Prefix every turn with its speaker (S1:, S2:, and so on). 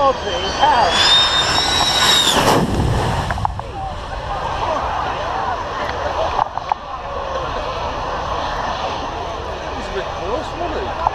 S1: Forty pounds.
S2: He's a bit close, wasn't he?